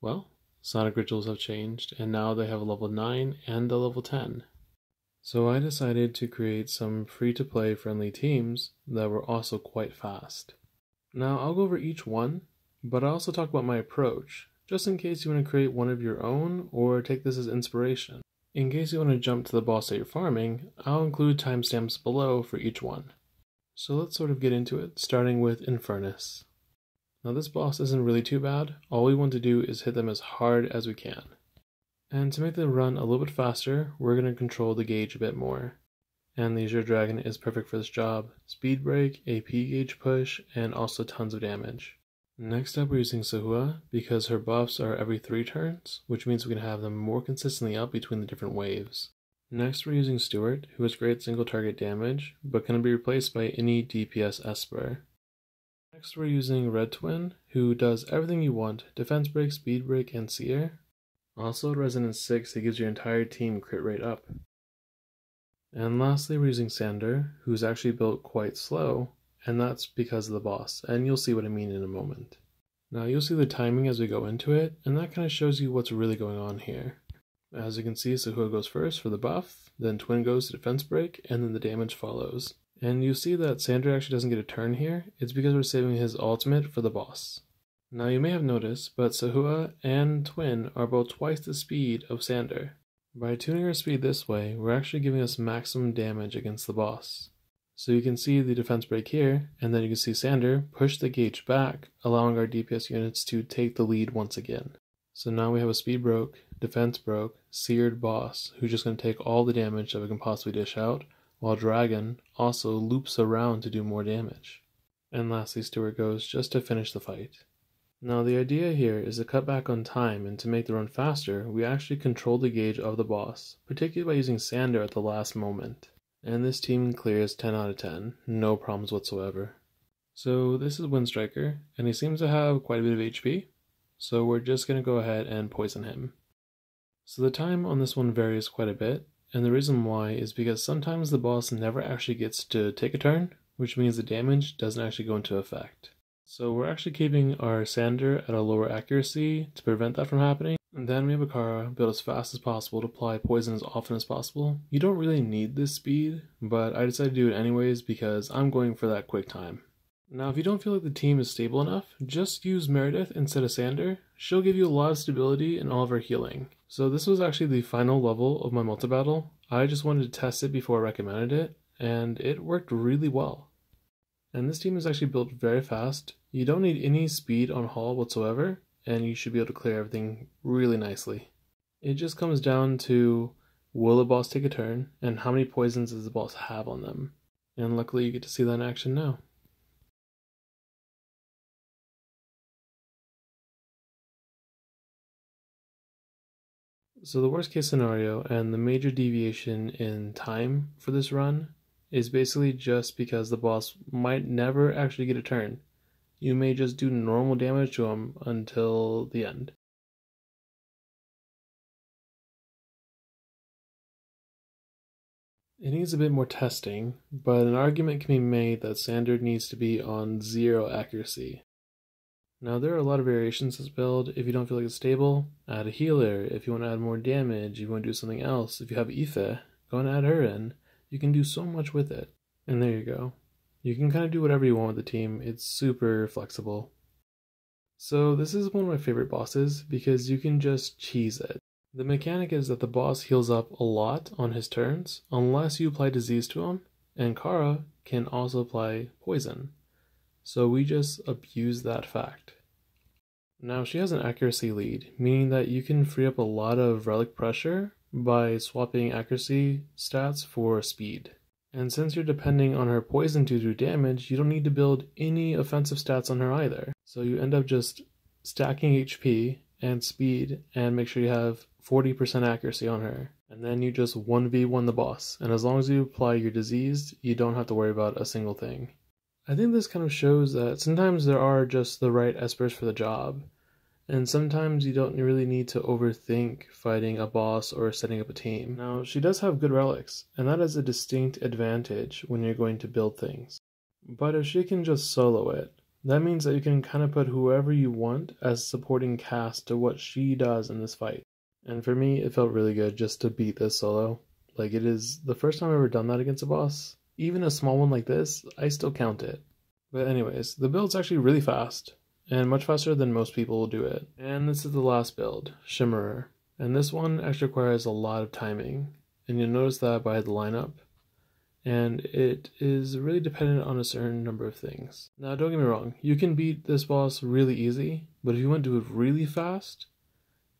Well, Sonic rituals have changed, and now they have a level 9 and a level 10. So I decided to create some free to play friendly teams that were also quite fast. Now I'll go over each one, but I'll also talk about my approach, just in case you want to create one of your own or take this as inspiration. In case you want to jump to the boss that you're farming, I'll include timestamps below for each one. So let's sort of get into it, starting with Infernis. Now this boss isn't really too bad, all we want to do is hit them as hard as we can. And to make them run a little bit faster, we're going to control the gauge a bit more. And the Azure Dragon is perfect for this job. Speed break, AP gauge push, and also tons of damage. Next up we're using Sahua because her buffs are every 3 turns, which means we can have them more consistently up between the different waves. Next we're using Stuart, who has great single target damage, but can be replaced by any DPS Esper. Next we're using Red Twin, who does everything you want, defense break, speed break, and sear. Also Resonance 6, he gives your entire team crit rate up. And lastly we're using Sander, who's actually built quite slow, and that's because of the boss, and you'll see what I mean in a moment. Now you'll see the timing as we go into it, and that kind of shows you what's really going on here. As you can see, Sahua goes first for the buff, then Twin goes to defense break, and then the damage follows. And you see that Sander actually doesn't get a turn here, it's because we're saving his ultimate for the boss. Now you may have noticed, but Sahua and Twin are both twice the speed of Sander. By tuning our speed this way, we're actually giving us maximum damage against the boss. So you can see the defense break here, and then you can see Sander push the gauge back, allowing our DPS units to take the lead once again. So now we have a speed broke, defense broke, seared boss who's just going to take all the damage that we can possibly dish out, while Dragon also loops around to do more damage. And lastly, Stuart goes just to finish the fight. Now the idea here is to cut back on time and to make the run faster, we actually control the gauge of the boss, particularly by using Sander at the last moment. And this team clears 10 out of 10, no problems whatsoever. So this is Windstriker, and he seems to have quite a bit of HP, so we're just going to go ahead and poison him. So the time on this one varies quite a bit, and the reason why is because sometimes the boss never actually gets to take a turn, which means the damage doesn't actually go into effect. So we're actually keeping our Sander at a lower accuracy to prevent that from happening. And then we have Akara built as fast as possible to apply poison as often as possible. You don't really need this speed, but I decided to do it anyways because I'm going for that quick time. Now, if you don't feel like the team is stable enough, just use Meredith instead of Sander. She'll give you a lot of stability and all of her healing. So this was actually the final level of my multi-battle. I just wanted to test it before I recommended it, and it worked really well. And this team is actually built very fast. You don't need any speed on haul whatsoever, and you should be able to clear everything really nicely. It just comes down to will the boss take a turn, and how many poisons does the boss have on them. And luckily you get to see that in action now. So the worst case scenario and the major deviation in time for this run is basically just because the boss might never actually get a turn. You may just do normal damage to him until the end. It needs a bit more testing, but an argument can be made that Sander needs to be on zero accuracy. Now there are a lot of variations to this build. If you don't feel like it's stable, add a healer. If you want to add more damage, you want to do something else. If you have Aoife, go and add her in. You can do so much with it. And there you go. You can kind of do whatever you want with the team. It's super flexible. So this is one of my favorite bosses because you can just cheese it. The mechanic is that the boss heals up a lot on his turns unless you apply disease to him, and Kara can also apply poison. So we just abuse that fact. Now she has an accuracy lead, meaning that you can free up a lot of relic pressure by swapping accuracy stats for speed. And since you're depending on her poison to do damage, you don't need to build any offensive stats on her either. So you end up just stacking HP and speed and make sure you have 40% accuracy on her. And then you just 1v1 the boss. And as long as you apply your diseased, you don't have to worry about a single thing. I think this kind of shows that sometimes there are just the right espers for the job, and sometimes you don't really need to overthink fighting a boss or setting up a team. Now, she does have good relics, and that is a distinct advantage when you're going to build things. But if she can just solo it, That means that you can kind of put whoever you want as supporting cast to what she does in this fight. And for me, it felt really good just to beat this solo. Like it is the first time I've ever done that against a boss. Even a small one like this, I still count it. But anyways, the build's actually really fast, and much faster than most people will do it. And this is the last build, Shimmerer. And this one actually requires a lot of timing, and you'll notice that by the lineup. And it is really dependent on a certain number of things. Now, don't get me wrong, you can beat this boss really easy, but if you want to do it really fast,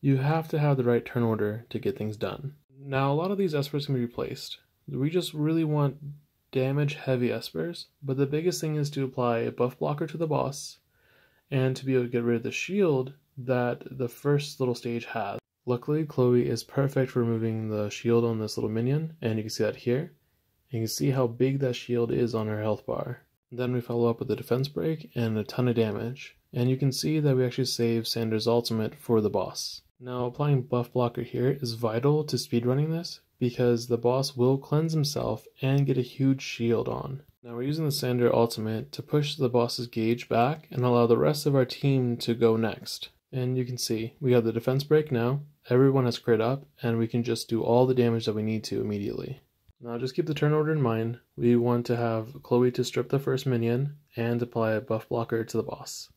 you have to have the right turn order to get things done. Now, a lot of these espers can be replaced. We just really want damage heavy espers, but the biggest thing is to apply a buff blocker to the boss and to be able to get rid of the shield that the first little stage has. Luckily, Chloe is perfect for removing the shield on this little minion, and you can see that here. You can see how big that shield is on her health bar. Then we follow up with a defense break and a ton of damage, and you can see that we actually save Sander's ultimate for the boss. Now applying buff blocker here is vital to speedrunning this because the boss will cleanse himself and get a huge shield on. Now we're using the Sander ultimate to push the boss's gauge back and allow the rest of our team to go next. And you can see, we have the defense break now, everyone has crit up, and we can just do all the damage that we need to immediately. Now just keep the turn order in mind, we want to have Chloe to strip the first minion and apply a buff blocker to the boss.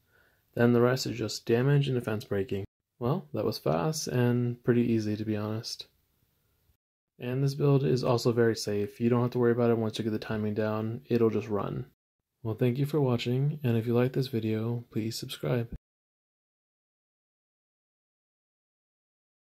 Then the rest is just damage and defense breaking. Well, that was fast and pretty easy to be honest. And this build is also very safe. You don't have to worry about it once you get the timing down. It'll just run. Well, thank you for watching, and if you like this video, please subscribe.